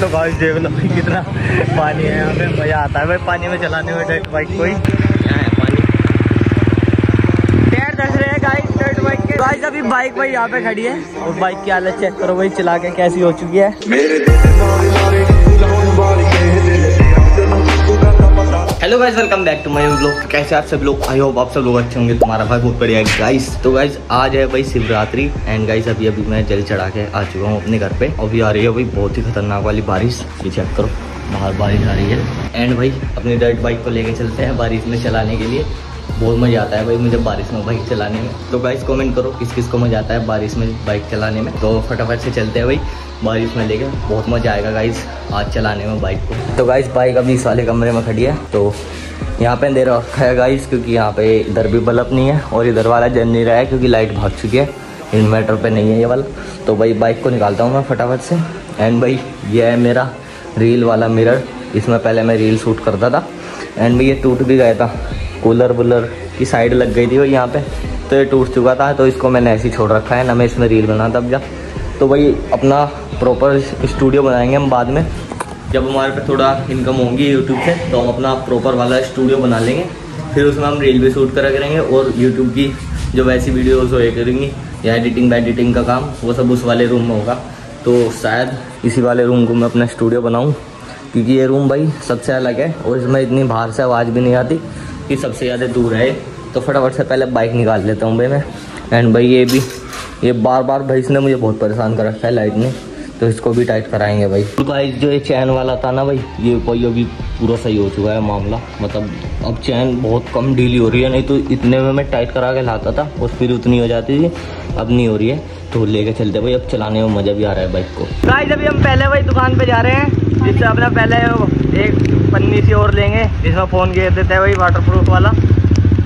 तो गाइस देख लो भाई कितना पानी है यहाँ पे मज़ा आता है भाई पानी में चलाने में डर्ट बाइक को ही पानी। टायर दस रहे हैं गाइस डायरेक्ट बाइक के। गाइस अभी बाइक भाई यहाँ पे खड़ी है। और बाइक की हालत चेक करो भाई चला के कैसी हो चुकी है। Hello guys welcome back to my blog कैसे आप सब लोग? आई होप आप सब लोग अच्छे होंगे। तुम्हारा भाई बहुत बढ़िया है गाइस तो गाइज़ आज है भाई शिवरात्रि एंड गाइस अभी अभी मैं जल चढ़ा के आ चुका हूँ अपने घर पे। अभी आ रही है भाई बहुत ही खतरनाक वाली बारिश। ये चेक करो, बाहर बारिश आ रही है। एंड भाई, अपनी डर्ट बाइक को लेके चलते हैं बारिश में चलाने के लिए। बहुत मज़ा आता है भाई मुझे बारिश में बाइक चलाने में। तो गाइस कमेंट करो किस किस को मज़ा आता है बारिश में बाइक चलाने में। तो फटाफट से चलते हैं भाई। बारिश में लेके बहुत मज़ा आएगा गाइस आज चलाने में बाइक को। तो गाइस बाइक अभी इस वाले कमरे में खड़ी है। तो यहाँ पे अंधेरा रखा है गाइस क्योंकि यहाँ पे इधर भी बल्ब नहीं है और इधर वाला जल नहीं रहा है क्योंकि लाइट भाग चुकी है। इन्वर्टर पे नहीं है ये वाला। तो भाई बाइक को निकालता हूँ मैं फटाफट से। एंड भाई ये है मेरा रील वाला मिरर इसमें पहले मैं रील शूट करता था। एंड भाई ये टूट भी गया था। कूलर वूलर की साइड लग गई थी भाई यहाँ पे तो ये टूट चुका था तो इसको मैंने ऐसे ही छोड़ रखा है। ना मैं इसमें रील बना तब जा। तो भाई अपना प्रॉपर स्टूडियो बनाएँगे हम बाद में। जब हमारे पे थोड़ा इनकम होगी यूट्यूब से तो हम अपना प्रॉपर वाला स्टूडियो बना लेंगे। फिर उसमें हम रील भी शूट करा करेंगे और यूट्यूब की जो वैसी वीडियोज़ हो करेंगी, या एडिटिंग एडिटिंग का काम, वो सब उस वाले रूम में होगा। तो शायद इसी वाले रूम को मैं अपना स्टूडियो बनाऊँ, क्योंकि ये रूम भाई सबसे अलग है और इसमें इतनी बाहर से आवाज़ भी नहीं आती। कि सबसे ज़्यादा दूर है तो फटाफट से पहले बाइक निकाल लेता हूँ भाई मैं। एंड भाई ये भी, ये बार बार भाई इसने मुझे बहुत परेशान कर रखा है लाइट ने तो इसको भी टाइट कराएँगे भाई। गाइस जो ये चैन वाला था ना भाई, ये भाई अभी पूरा सही हो चुका है मामला। मतलब अब चैन बहुत कम ढीली हो रही है, नहीं तो इतने में मैं टाइट करा के लाता था, और फिर उतनी हो जाती थी, अब नहीं हो रही है। तो लेके चलते भाई, अब चलाने में मज़ा भी आ रहा है बाइक को। गाइस अभी हम पहले भाई दुकान पे जा रहे हैं। जिससे अपना पहले एक पन्नी सी और लेंगे जिसमें फ़ोन घेर देते हैं वही वाटर प्रूफ वाला।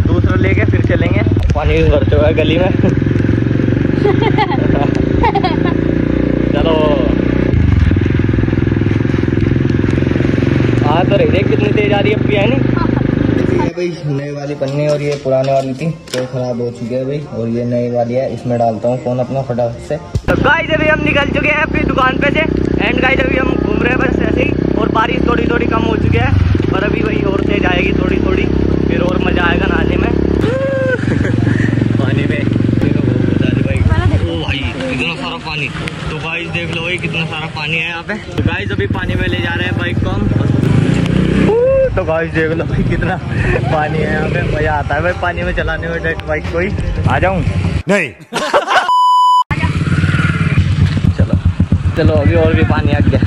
दूसरा लेके फिर चलेंगे। पानी भी भरते हुए गली में। चलो। हाँ तो रही देख कितनी तेज आ रही है अब है नहीं। ये भाई नई वाली पन्नी और ये पुराने वाली थी तो खराब हो चुकी है भाई और ये नई वाली है इसमें डालता हूँ फ़ोन अपना फटाफट से। तो गाइस अभी हम निकल चुके हैं अपनी दुकान पे से एंड गाइस अभी हम घूम रहे हैं बस ऐसे ही और बारिश थोड़ी थोड़ी कम हो चुकी है पर अभी वही और तेज आएगी थोड़ी थोड़ी फिर और मज़ा आएगा नहाने में। पानी में कितना सारा पानी। तो गाइस देख लो भाई कितना सारा पानी है यहाँ पे। तो गाइस अभी पानी में ले जा रहे हैं बाइक को हम। तो गाइस देख लो भाई कितना पानी है यहाँ पे। मज़ा आता है भाई पानी में चलाने में डायरेक्ट बाइक को ही। आ जाऊँ? नहीं चलो चलो अभी और भी पानी आ गया।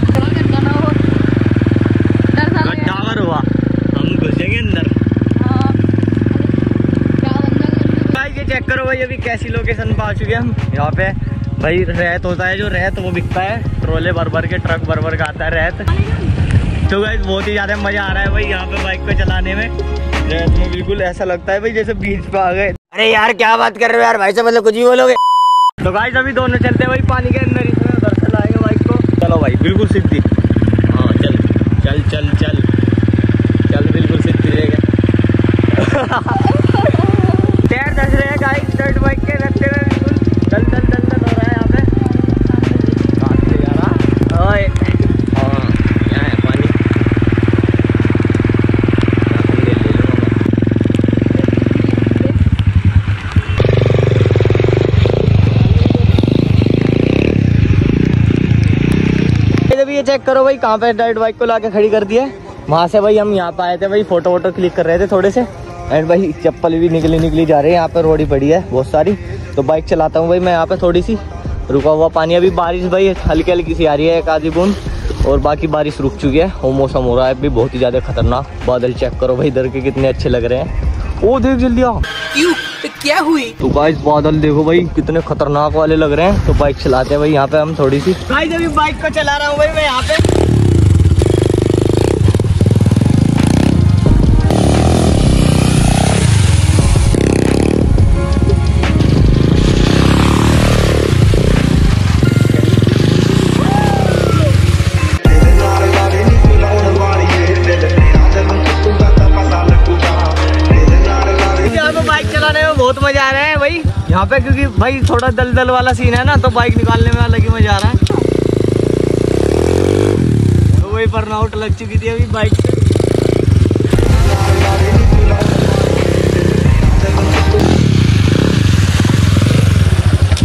गड्ढावर हुआ हम घुसेंगे अंदर। भाई ये चेक करो भाई अभी कैसी लोकेशन पे आ चुके हैं हम। यहाँ पे भाई रेत होता है जो रेत वो बिकता है। ट्रोले भर भर के ट्रक भर भर का आता है रेत। तो भाई बहुत ही ज़्यादा मज़ा आ रहा है भाई यहाँ पे बाइक को चलाने में। रेत में बिल्कुल ऐसा लगता है भाई जैसे बीच पे आ गए। अरे यार क्या बात कर रहे हो यार? भाई से मतलब कुछ भी बोलोगे। तो गाइस अभी दोनों चलते हैं भाई पानी के अंदर लाएँगे बाइक भाई बिल्कुल सीधी हाँ चल चल चल चल। चल बिल्कुल सीधी रहेगा तैर दस रहे हैं गाइस डर्ट बाइक के रखते हुए बिल्कुल। चल चल चल चल हो रहा है यहाँ पे कहाँ से जा रहा ओए हाँ यहाँ है पानी यहाँ पे ले ले लूँगा मैं। अभी ये चेक करो भाई, कहाँ पे डाइट बाइक को लाके खड़ी कर दिया है। वहाँ से भाई हम यहाँ पे आए थे भाई फ़ोटो वोटो क्लिक कर रहे थे थोड़े से। एंड भाई, चप्पल भी निकली निकली जा रही है, यहाँ पे रोड़ी पड़ी है, बहुत सारी। तो बाइक चलाता हूँ भाई मैं यहाँ पे थोड़ी सी रुका हुआ पानी, अभी बारिश भाई हल्की हल्की सी आ रही है, एक आधी बूंद। और बाकी बारिश रुक चुकी है वो मौसम हो रहा है, अभी बहुत ही ज़्यादा खतरनाक। बादल चेक करो भाई, इधर के कितने अच्छे लग रहे हैं। ओ, देख जल्दी आ क्यों हुई? तो गाइस बादल देखो भाई कितने खतरनाक वाले लग रहे हैं। तो बाइक चलाते हैं भाई यहाँ पे हम थोड़ी सी। भाई जब बाइक को चला रहा हूँ भाई मैं यहाँ पे। यहाँ पे क्योंकि भाई थोड़ा दलदल वाला सीन है ना तो बाइक निकालने में अलग ही मज़ा आ रहा है। भाई बर्नआउट लग चुकी थी अभी बाइक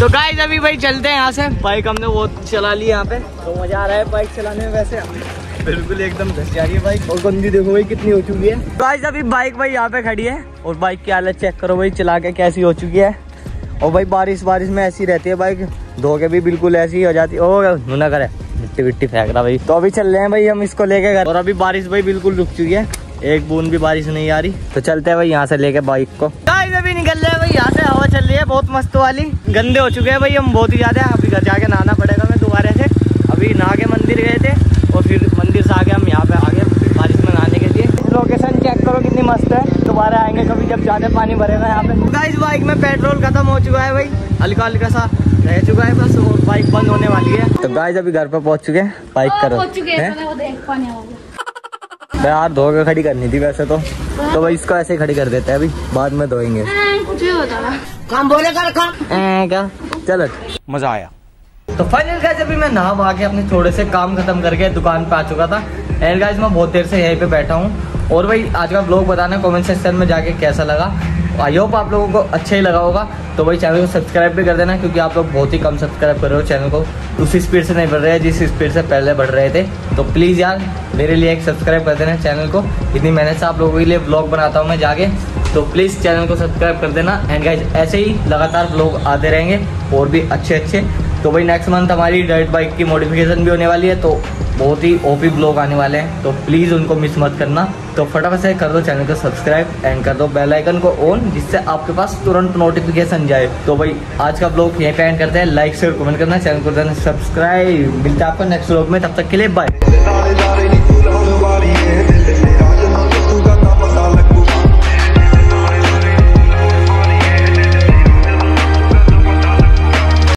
तो गाइस अभी भाई चलते हैं यहाँ से। बाइक हमने वो चला ली यहाँ पे। तो मज़ा आ रहा है बाइक चलाने में वैसे। बिल्कुल एकदम जा रही है बाइक और गंदी देखो भाई कितनी हो चुकी है। गाइस अभी बाइक भाई यहाँ पे खड़ी है। और बाइक की हालत चेक करो भाई, चला के कैसी हो चुकी है। और भाई बारिश बारिश में ऐसी रहती है बाइक धो के भी बिल्कुल ऐसी हो जाती है। ओ ना करे? मिट्टी विट्टी फेंक रहा भाई। तो अभी चल रहे हैं भाई हम इसको लेके घर। और अभी बारिश भाई बिल्कुल रुक चुकी है। एक बूंद भी बारिश नहीं आ रही। तो चलते हैं भाई यहाँ से लेके बाइक को। गाइस अभी निकल रहे हैं भाई यहाँ से हवा चल रही है बहुत मस्त वाली। गंदे हो चुके हैं भाई हम बहुत ही ज़्यादा अभी घर जाके नहाना पड़ेगा मैं दोबारा से। अभी नहा के मंदिर गए थे और फिर मंदिर से आके हम यहाँ पे आ गए बारिश में नहाने के लिए लोकेशन चेक करो कितनी मस्त है दोबारा आएँगे कभी जब ज़्यादा पानी भरेगा यहाँ पे। गाइस बाइक में पेट्रोल खत्म हो चुका है भाई। हल्का हल्का सा रह चुका है बस और बाइक बंद होने वाली है। तो गाइस अभी घर पे पहुँच चुके हैं। बाइक करो। यार धो के खड़ी करनी थी वैसे तो। तो भाई इसको ऐसे ही खड़ी कर देते हैं अभी। बाद में धोएँगे। हाँ, काम बोले कर काम चलो। मज़ा आया। तो फाइनल गाइस अभी मैं नहा वहा के अपने थोड़े से काम खत्म करके दुकान पे आ चुका था। एंड गाइस मैं बहुत देर से यहीं पे बैठा हूँ। और भाई, आज का ब्लॉग बताना कमेंट सेक्शन में जाके कैसा लगा। आई होप आप लोगों को अच्छा ही लगा होगा। तो भाई चैनल को सब्सक्राइब भी कर देना, क्योंकि आप लोग बहुत ही कम सब्सक्राइब कर रहे हो चैनल को। उसी स्पीड से नहीं बढ़ रहे हैं, जिस स्पीड से पहले बढ़ रहे थे। तो प्लीज़ यार, मेरे लिए एक सब्सक्राइब कर देना चैनल को। इतनी मेहनत से आप लोगों के लिए ब्लॉग बनाता हूँ मैं जाके। तो प्लीज़ चैनल को सब्सक्राइब कर देना। एंड गाइज़ ऐसे ही लगातार ब्लॉग आते रहेंगे, और भी अच्छे अच्छे। तो भाई नेक्स्ट मंथ हमारी डाइट बाइक की मॉडिफिकेशन भी होने वाली है तो बहुत ही ओपी ब्लॉग आने वाले हैं। तो प्लीज़ उनको मिस मत करना। तो फटाफट से कर दो चैनल को सब्सक्राइब एंड कर दो बेल आइकन को ऑन जिससे आपके पास तुरंत नोटिफिकेशन जाए। तो भाई, आज का ब्लॉग यहीं पे एंड करते हैं। लाइक शेयर कमेंट करना चैनल को सब्सक्राइब मिलता है आपको नेक्स्ट ब्लॉग में। तब तक के लिए बाय